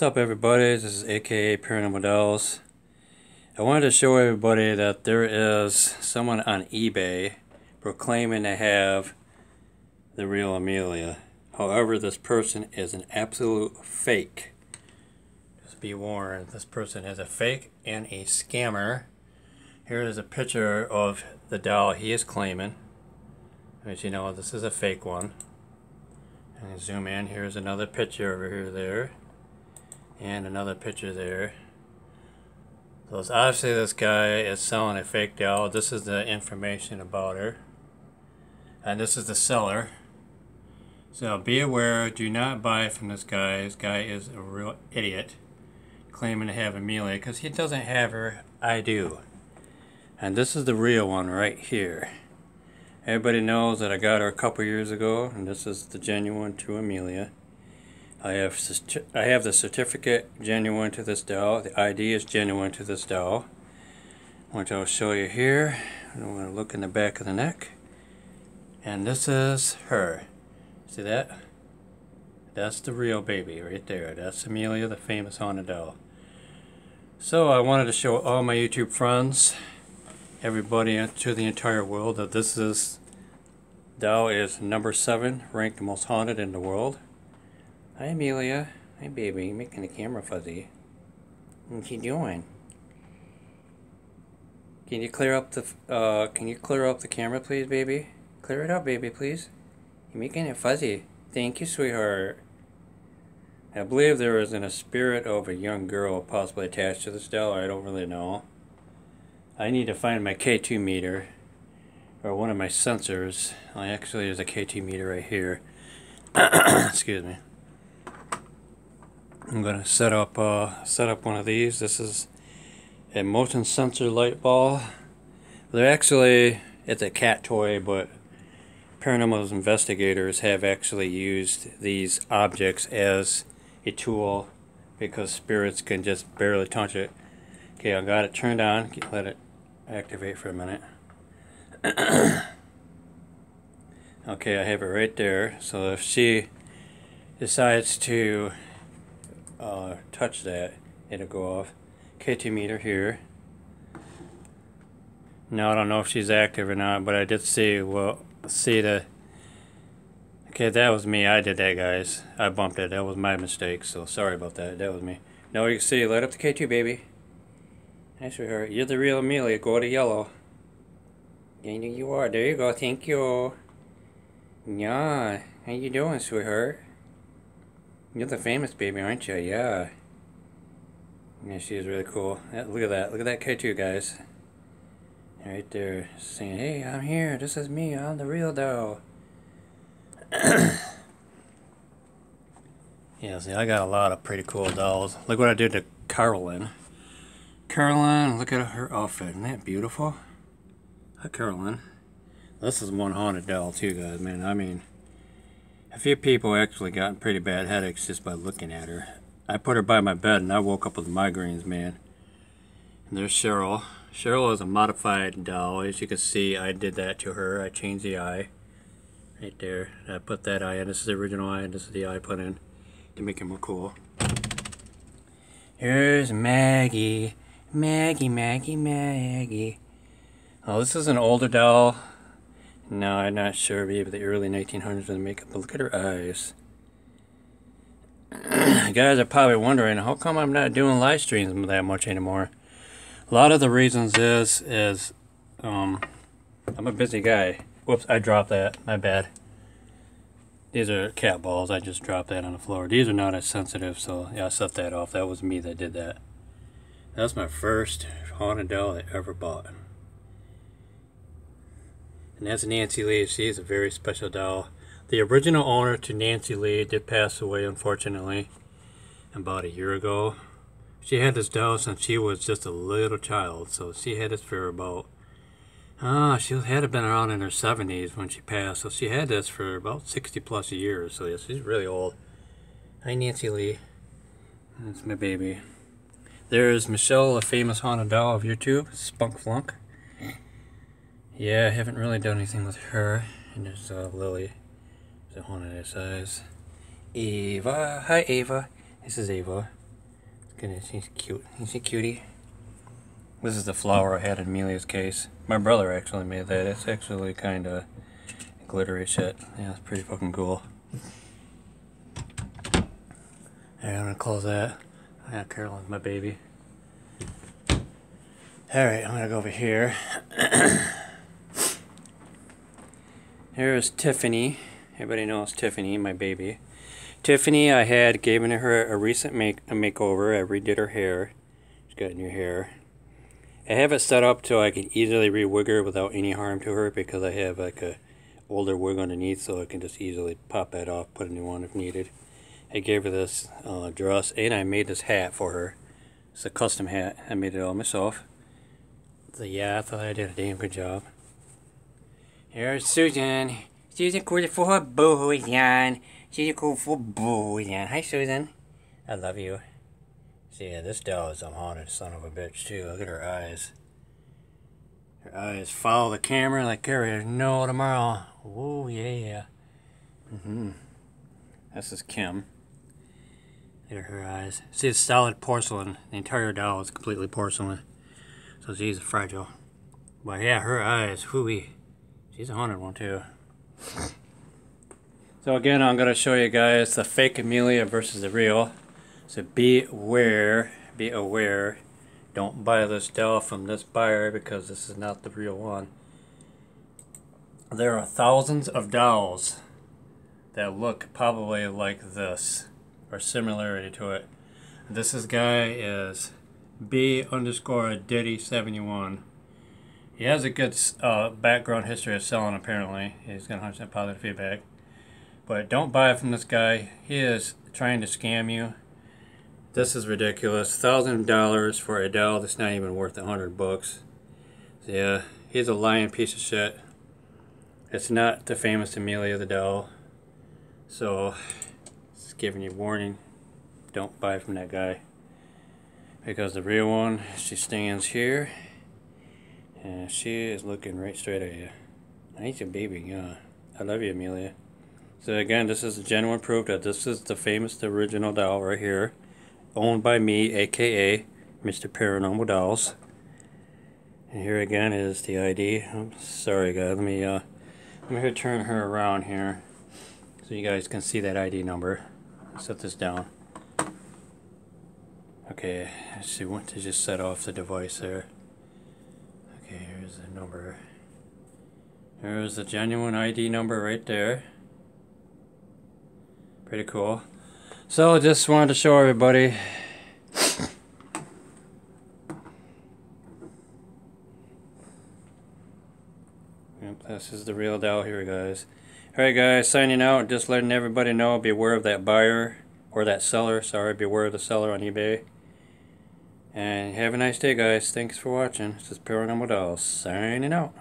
What's up everybody, this is aka Paranormal Dolls. I wanted to show everybody that there is someone on eBay proclaiming to have the real Amelia. However, this person is an absolute fake. Just be warned, this person is a fake and a scammer. Here is a picture of the doll he is claiming. As you know, this is a fake one. And zoom in, here's another picture over here there and another picture there. So it's obviously this guy is selling a fake doll. This is the information about her. And this is the seller. So be aware, do not buy from this guy. This guy is a real idiot. Claiming to have Amelia because he doesn't have her. I do. And this is the real one right here. Everybody knows that I got her a couple years ago, and this is the genuine to Amelia. I have I have the certificate genuine to this doll. The ID is genuine to this doll. Which I'll show you here. I'm going to look in the back of the neck. And this is her. See that? That's the real baby right there. That's Amelia, the famous haunted doll. So I wanted to show all my YouTube friends, everybody to the entire world that this is doll is number seven, ranked the most haunted in the world. Hi, Amelia. Hi, baby. You're making the camera fuzzy. What you doing? Can you clear up the uh? Can you clear up the camera, please, baby? Clear it up, baby, please. You're making it fuzzy. Thank you, sweetheart. I believe there is in a spirit of a young girl possibly attached to this doll. I don't really know. I need to find my K2 meter or one of my sensors. I actually there's a K2 meter right here. Excuse me. I'm going to set up uh, set up one of these. This is a motion sensor light ball. They're actually it's a cat toy, but paranormal investigators have actually used these objects as a tool because spirits can just barely touch it. Okay, I got it turned on. Let it activate for a minute. okay, I have it right there. So if she decides to uh, touch that, it'll go off. K2 meter here. Now I don't know if she's active or not, but I did see, well, see the, okay, that was me, I did that guys. I bumped it, that was my mistake, so sorry about that, that was me. Now you can see, light up the K2 baby. Nice sweetheart, you're the real Amelia, go to yellow. Yeah, you are, there you go, thank you. Yeah, how you doing sweetheart? You're the famous baby, aren't you? Yeah. Yeah, she is really cool. Look at that. Look at that K2, guys. Right there, saying, hey, I'm here. This is me. I'm the real doll. yeah, see, I got a lot of pretty cool dolls. Look what I did to Carolyn. Carolyn, look at her outfit. Isn't that beautiful? Hi, Carolyn. This is one haunted doll, too, guys, man. I mean... A few people actually gotten pretty bad headaches just by looking at her. I put her by my bed and I woke up with migraines, man. And there's Cheryl. Cheryl is a modified doll. As you can see, I did that to her. I changed the eye. Right there. I put that eye in. This is the original eye and this is the eye I put in to make it more cool. Here's Maggie. Maggie, Maggie, Maggie. Oh, this is an older doll. No, I'm not sure. Maybe the early 1900s with makeup, look at her eyes. guys are probably wondering, how come I'm not doing live streams that much anymore? A lot of the reasons is, is, um, I'm a busy guy. Whoops, I dropped that. My bad. These are cat balls. I just dropped that on the floor. These are not as sensitive, so yeah, I set that off. That was me that did that. That's my first haunted doll I ever bought. And that's Nancy Lee. She is a very special doll. The original owner to Nancy Lee did pass away, unfortunately, about a year ago. She had this doll since she was just a little child, so she had this for about, ah, she had been around in her 70s when she passed, so she had this for about 60 plus years, so yeah, she's really old. Hi, Nancy Lee. That's my baby. There's Michelle, a famous haunted doll of YouTube, Spunk Flunk. Yeah, I haven't really done anything with her. And there's uh, Lily. There's of their size. Ava. Hi, Ava. This is Ava. Goodness, he's cute. He's a cutie. This is the flower I had in Amelia's case. My brother actually made that. It's actually kind of glittery shit. Yeah, it's pretty fucking cool. Alright, I'm gonna close that. Yeah, Carolyn's my baby. Alright, I'm gonna go over here. Here's Tiffany. Everybody knows Tiffany, my baby. Tiffany, I had given her a recent make a makeover. I redid her hair. She's got new hair. I have it set up so I can easily re-wig her without any harm to her because I have like a older wig underneath so I can just easily pop that off, put a new one if needed. I gave her this uh, dress and I made this hat for her. It's a custom hat. I made it all myself. So yeah, I thought I did a damn good job. Here's Susan. Susan cool for her boys, Jan. Susan cool for boys, Jan. Hi, Susan. I love you. See, this doll is a haunted son of a bitch, too. Look at her eyes. Her eyes follow the camera like there's no tomorrow. Oh, yeah. Mm-hmm. This is Kim. Look at her eyes. See, it's solid porcelain. The entire doll is completely porcelain. So she's fragile. But yeah, her eyes, hooey. She's a haunted one too. So again, I'm going to show you guys the fake Amelia versus the real. So be aware, be aware. Don't buy this doll from this buyer because this is not the real one. There are thousands of dolls that look probably like this or similarity to it. This is guy is B underscore Diddy 71. He has a good uh, background history of selling apparently. He's got 100% positive feedback. But don't buy from this guy. He is trying to scam you. This is ridiculous. Thousand dollars for a doll that's not even worth a hundred bucks. So yeah, he's a lying piece of shit. It's not the famous Amelia the doll. So just giving you warning. Don't buy from that guy. Because the real one, she stands here. And she is looking right straight at you. I need your baby, yeah. I love you, Amelia. So again, this is genuine proof that this is the famous the original doll right here. Owned by me, aka Mr. Paranormal Dolls. And here again is the ID. I'm sorry guys, let me uh let me turn her around here so you guys can see that ID number set this down. Okay, she went to just set off the device there. Number. There's the genuine ID number right there. Pretty cool. So just wanted to show everybody. Yep, this is the real doll here guys. Alright guys, signing out, just letting everybody know, beware of that buyer, or that seller, sorry, beware of the seller on eBay. And have a nice day guys, thanks for watching, this is Paranormal Dolls, signing out.